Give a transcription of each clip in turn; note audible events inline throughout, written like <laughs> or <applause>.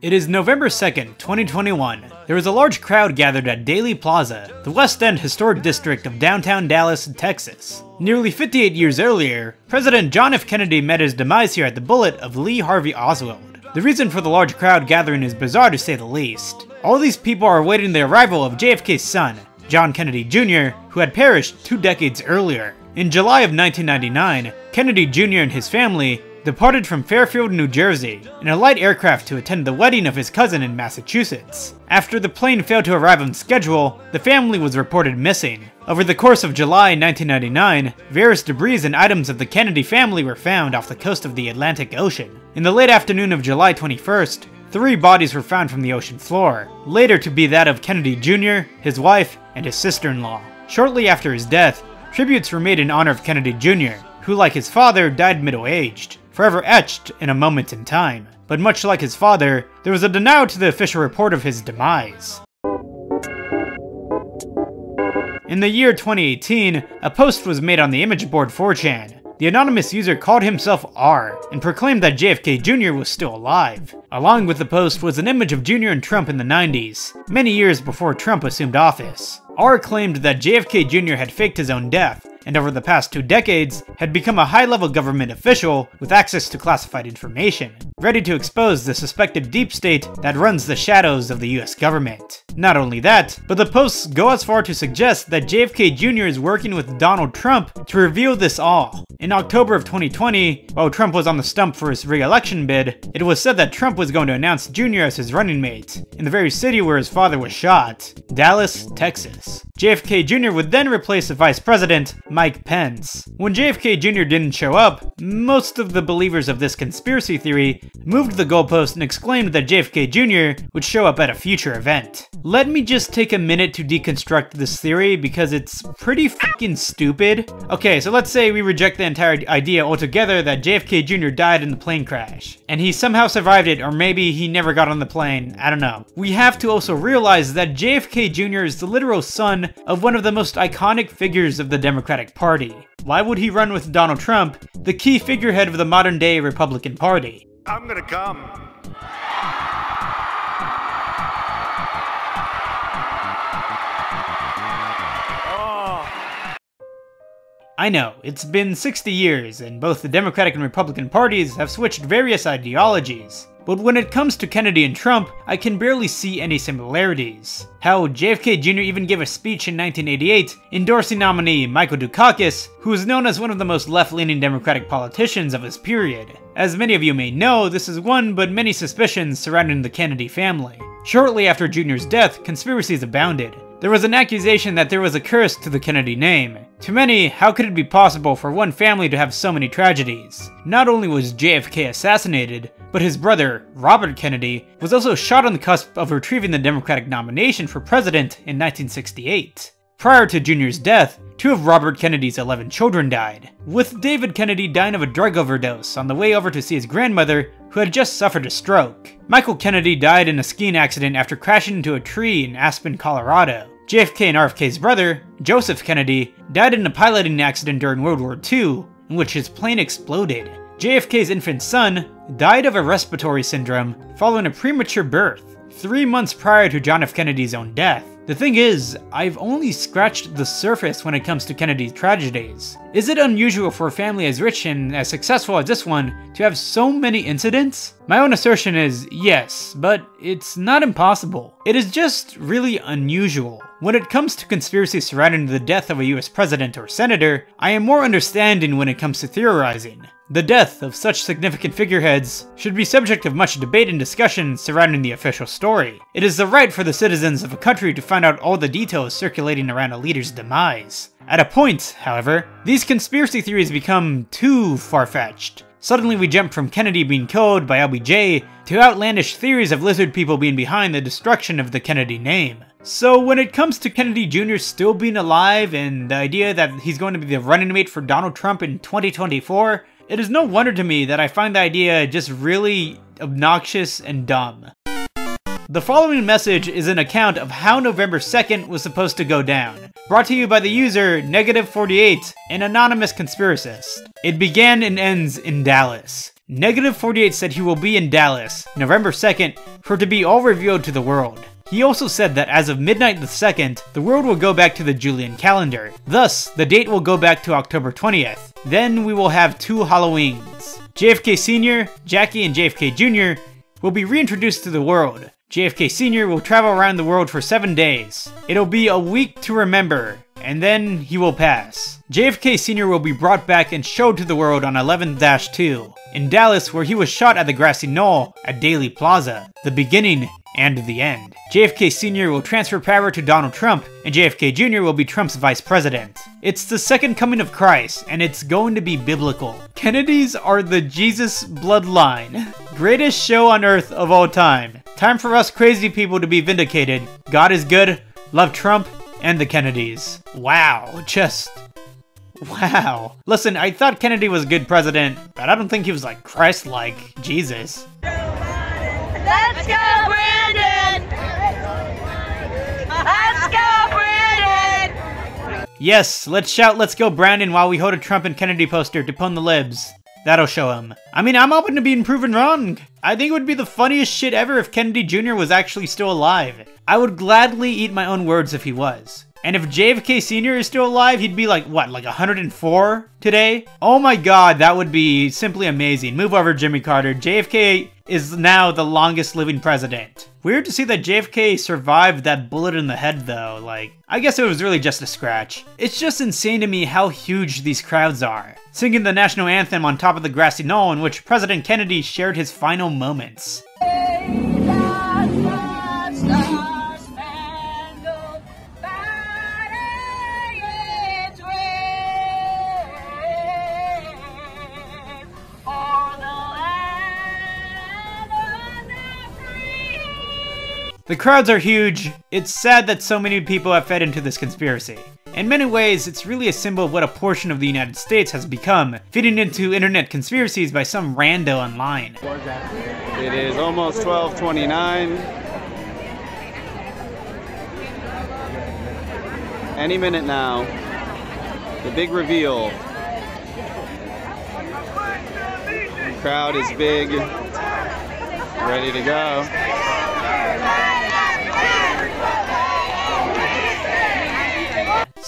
It is November 2nd, 2021. There is a large crowd gathered at Dealey Plaza, the West End historic district of downtown Dallas, Texas. Nearly 58 years earlier, President John F. Kennedy met his demise here at the bullet of Lee Harvey Oswald. The reason for the large crowd gathering is bizarre to say the least. All these people are awaiting the arrival of JFK's son, John Kennedy Jr., who had perished two decades earlier. In July of 1999, Kennedy Jr. and his family departed from Fairfield, New Jersey, in a light aircraft to attend the wedding of his cousin in Massachusetts. After the plane failed to arrive on schedule, the family was reported missing. Over the course of July 1999, various debris and items of the Kennedy family were found off the coast of the Atlantic Ocean. In the late afternoon of July 21st, three bodies were found from the ocean floor, later to be that of Kennedy Jr., his wife, and his sister-in-law. Shortly after his death, tributes were made in honor of Kennedy Jr., who like his father died middle-aged forever etched in a moment in time. But much like his father, there was a denial to the official report of his demise. In the year 2018, a post was made on the image board 4chan. The anonymous user called himself R and proclaimed that JFK Jr. was still alive. Along with the post was an image of Jr. and Trump in the 90s, many years before Trump assumed office. R claimed that JFK Jr. had faked his own death, and over the past two decades had become a high-level government official with access to classified information, ready to expose the suspected deep state that runs the shadows of the US government. Not only that, but the posts go as far to suggest that JFK Jr. is working with Donald Trump to reveal this all. In October of 2020, while Trump was on the stump for his re-election bid, it was said that Trump was going to announce Jr. as his running mate, in the very city where his father was shot, Dallas, Texas. JFK Jr. would then replace the vice president, Mike Pence. When JFK Jr. didn't show up, most of the believers of this conspiracy theory moved the goalpost and exclaimed that JFK Jr. would show up at a future event. Let me just take a minute to deconstruct this theory because it's pretty fucking stupid. Okay, so let's say we reject the entire idea altogether that JFK Jr. died in the plane crash, and he somehow survived it, or maybe he never got on the plane, I don't know. We have to also realize that JFK Jr. is the literal son of one of the most iconic figures of the Democratic Party. Why would he run with Donald Trump, the key figurehead of the modern day Republican Party? I'm gonna come. I know, it's been 60 years, and both the Democratic and Republican parties have switched various ideologies. But when it comes to Kennedy and Trump, I can barely see any similarities. Hell, JFK Jr. even gave a speech in 1988 endorsing nominee Michael Dukakis, who is known as one of the most left-leaning Democratic politicians of his period. As many of you may know, this is one but many suspicions surrounding the Kennedy family. Shortly after Jr.'s death, conspiracies abounded. There was an accusation that there was a curse to the Kennedy name. To many, how could it be possible for one family to have so many tragedies? Not only was JFK assassinated, but his brother, Robert Kennedy, was also shot on the cusp of retrieving the Democratic nomination for president in 1968. Prior to Jr.'s death, two of Robert Kennedy's 11 children died, with David Kennedy dying of a drug overdose on the way over to see his grandmother, who had just suffered a stroke. Michael Kennedy died in a skiing accident after crashing into a tree in Aspen, Colorado. JFK and RFK's brother, Joseph Kennedy, died in a piloting accident during World War II, in which his plane exploded. JFK's infant son died of a respiratory syndrome following a premature birth, three months prior to John F. Kennedy's own death. The thing is, I've only scratched the surface when it comes to Kennedy's tragedies. Is it unusual for a family as rich and as successful as this one to have so many incidents? My own assertion is yes, but it's not impossible. It is just really unusual. When it comes to conspiracies surrounding the death of a US president or senator, I am more understanding when it comes to theorizing. The death of such significant figureheads should be subject of much debate and discussion surrounding the official story. It is the right for the citizens of a country to find out all the details circulating around a leader's demise. At a point, however, these conspiracy theories become too far-fetched. Suddenly we jump from Kennedy being killed by LBJ to outlandish theories of lizard people being behind the destruction of the Kennedy name. So when it comes to Kennedy Jr. still being alive and the idea that he's going to be the running mate for Donald Trump in 2024, it is no wonder to me that I find the idea just really obnoxious and dumb. The following message is an account of how November 2nd was supposed to go down, brought to you by the user Negative48, an anonymous conspiracist. It began and ends in Dallas. Negative 48 said he will be in Dallas, November 2nd, for it to be all revealed to the world. He also said that as of midnight the 2nd, the world will go back to the Julian calendar. Thus, the date will go back to October 20th. Then we will have two Halloweens. JFK Sr., Jackie, and JFK Jr. will be reintroduced to the world. JFK Sr. will travel around the world for seven days. It'll be a week to remember, and then he will pass. JFK Sr. will be brought back and showed to the world on 11-2 in Dallas where he was shot at the grassy knoll at Dealey Plaza, the beginning and the end. JFK Sr. will transfer power to Donald Trump, and JFK Jr. will be Trump's vice president. It's the second coming of Christ, and it's going to be biblical. Kennedys are the Jesus bloodline. Greatest show on earth of all time. Time for us crazy people to be vindicated. God is good, love Trump, and the Kennedys. Wow, just Wow. Listen, I thought Kennedy was a good president, but I don't think he was like Christ-like Jesus. Let's go, Yes, let's shout let's go Brandon while we hold a Trump and Kennedy poster to pun the libs. That'll show him. I mean, I'm open to being proven wrong. I think it would be the funniest shit ever if Kennedy Jr. was actually still alive. I would gladly eat my own words if he was. And if JFK Sr. is still alive, he'd be like, what, like 104 today? Oh my god, that would be simply amazing. Move over, Jimmy Carter. JFK is now the longest living president. Weird to see that JFK survived that bullet in the head though, like, I guess it was really just a scratch. It's just insane to me how huge these crowds are. Singing the national anthem on top of the grassy knoll in which President Kennedy shared his final moments. The crowds are huge. It's sad that so many people have fed into this conspiracy. In many ways, it's really a symbol of what a portion of the United States has become, feeding into internet conspiracies by some rando online. It is almost 1229. Any minute now, the big reveal. The crowd is big, ready to go.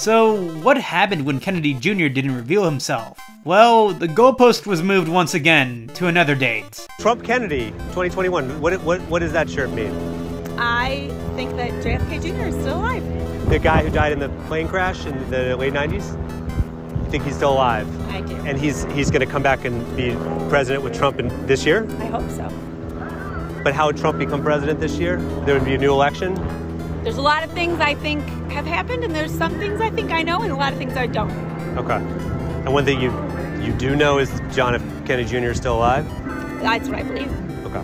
So, what happened when Kennedy Jr. didn't reveal himself? Well, the goalpost was moved once again to another date. Trump Kennedy 2021. What, what, what does that shirt mean? I think that JFK Jr. is still alive. The guy who died in the plane crash in the late 90s? You think he's still alive? I do. And he's he's going to come back and be president with Trump in this year? I hope so. But how would Trump become president this year? There would be a new election? There's a lot of things I think have happened, and there's some things I think I know, and a lot of things I don't. Okay. And one thing you you do know is John F. Kennedy Jr. is still alive? That's what I believe. Okay.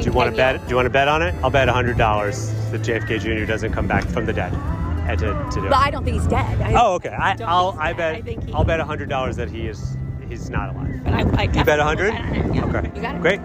Do you want to bet? Do you want to bet on it? I'll bet hundred dollars that JFK Jr. doesn't come back from the dead. And to, to do. But I don't think he's dead. I Oh, okay. I, don't I'll I bet. I think he- I'll bet hundred dollars that he is he's not alive. But I, I You bet a hundred? Yeah. Okay. You got it. Great.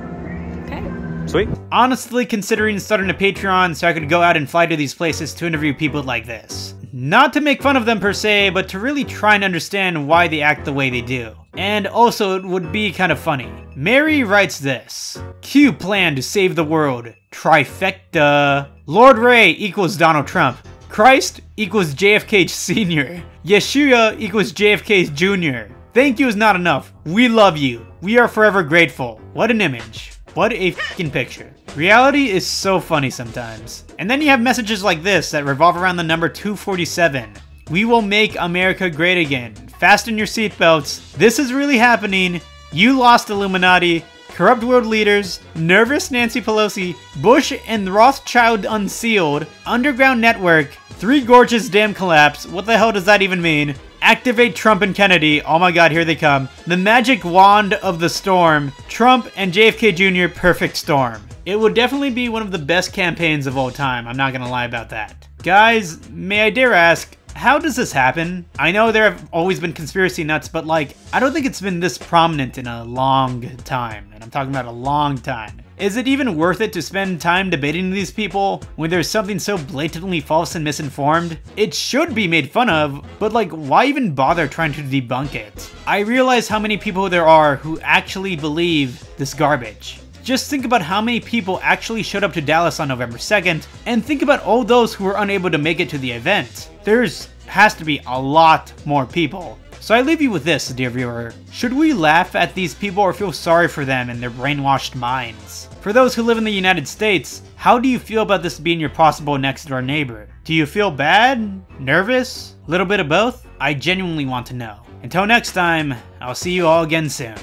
Sweet. Honestly, considering starting a Patreon so I could go out and fly to these places to interview people like this. Not to make fun of them per se, but to really try and understand why they act the way they do. And also, it would be kind of funny. Mary writes this Q plan to save the world. Trifecta. Lord Ray equals Donald Trump. Christ equals JFK Sr. <laughs> Yeshua equals JFK Jr. Thank you is not enough. We love you. We are forever grateful. What an image. What a fucking picture. Reality is so funny sometimes. And then you have messages like this that revolve around the number 247. We will make America great again. Fasten your seatbelts. This is really happening. You lost Illuminati. Corrupt world leaders, nervous Nancy Pelosi, Bush and Rothschild unsealed, underground network, Three Gorges Dam collapse, what the hell does that even mean? Activate Trump and Kennedy, oh my god, here they come. The magic wand of the storm, Trump and JFK Jr. perfect storm. It would definitely be one of the best campaigns of all time, I'm not gonna lie about that. Guys, may I dare ask, how does this happen? I know there have always been conspiracy nuts, but like, I don't think it's been this prominent in a long time. And I'm talking about a long time. Is it even worth it to spend time debating these people when there's something so blatantly false and misinformed? It should be made fun of, but like why even bother trying to debunk it? I realize how many people there are who actually believe this garbage. Just think about how many people actually showed up to Dallas on November 2nd, and think about all those who were unable to make it to the event. There's has to be a lot more people. So I leave you with this, dear viewer. Should we laugh at these people or feel sorry for them and their brainwashed minds? For those who live in the United States, how do you feel about this being your possible next door neighbor? Do you feel bad? Nervous? Little bit of both? I genuinely want to know. Until next time, I'll see you all again soon.